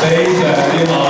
非常之好，